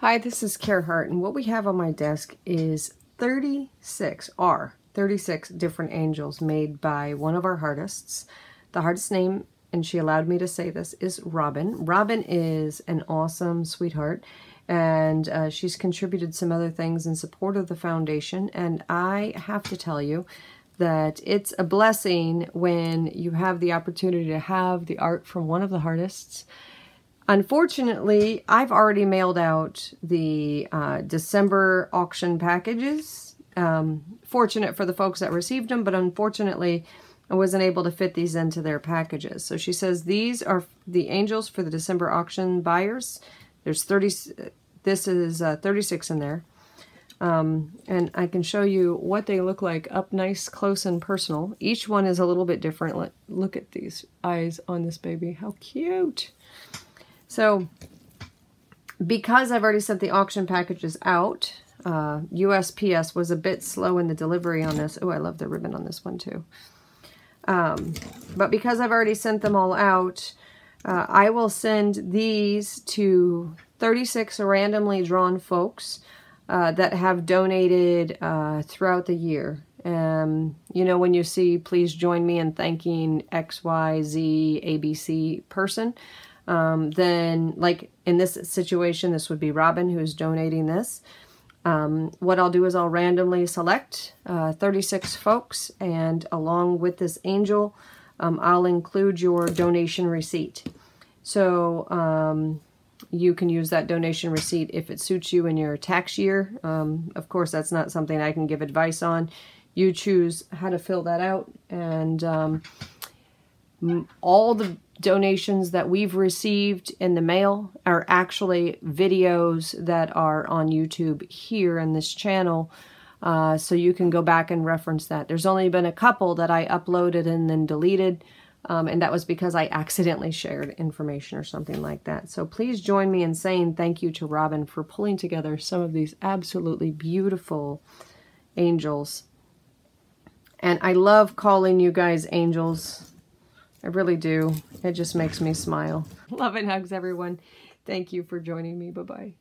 Hi, this is Care Hart, and what we have on my desk is 36, are 36 different angels made by one of our artists. The artist's name, and she allowed me to say this, is Robin. Robin is an awesome sweetheart, and uh, she's contributed some other things in support of the foundation, and I have to tell you that it's a blessing when you have the opportunity to have the art from one of the artists Unfortunately, I've already mailed out the uh, December auction packages. Um, fortunate for the folks that received them, but unfortunately, I wasn't able to fit these into their packages. So she says these are the angels for the December auction buyers. There's 30, this is uh, 36 in there. Um, and I can show you what they look like up nice, close, and personal. Each one is a little bit different. Look at these eyes on this baby. How cute. So because I've already sent the auction packages out, uh, USPS was a bit slow in the delivery on this. Oh, I love the ribbon on this one too. Um, but because I've already sent them all out, uh, I will send these to 36 randomly drawn folks uh, that have donated uh, throughout the year. Um, you know, when you see, please join me in thanking XYZ ABC person, um, then like in this situation, this would be Robin who's donating this. Um, what I'll do is I'll randomly select uh, 36 folks and along with this angel, um, I'll include your donation receipt. So um, you can use that donation receipt if it suits you in your tax year. Um, of course, that's not something I can give advice on. You choose how to fill that out and um, all the donations that we've received in the mail are actually videos that are on YouTube here in this channel. Uh, so you can go back and reference that. There's only been a couple that I uploaded and then deleted. Um, and that was because I accidentally shared information or something like that. So please join me in saying thank you to Robin for pulling together some of these absolutely beautiful angels. And I love calling you guys angels. I really do. It just makes me smile. Love and hugs, everyone. Thank you for joining me. Bye-bye.